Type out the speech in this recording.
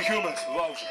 Humans, love.